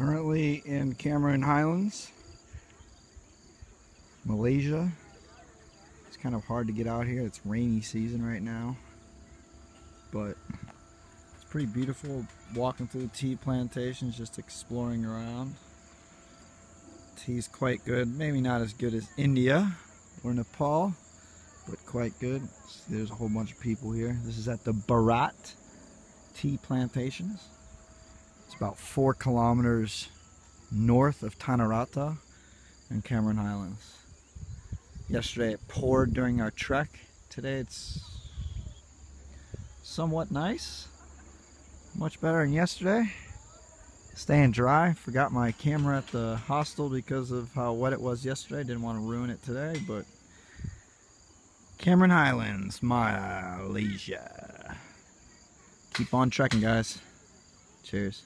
Currently in Cameron Highlands, Malaysia. It's kind of hard to get out here. It's rainy season right now. But it's pretty beautiful walking through the tea plantations, just exploring around. Tea's quite good. Maybe not as good as India or Nepal, but quite good. There's a whole bunch of people here. This is at the Bharat Tea Plantations. About four kilometers north of Tanah Rata and Cameron Highlands. Yesterday it poured during our trek. Today it's somewhat nice. Much better than yesterday. Staying dry. Forgot my camera at the hostel because of how wet it was yesterday. Didn't want to ruin it today, but Cameron Highlands, Malaysia. Keep on trekking, guys. Cheers.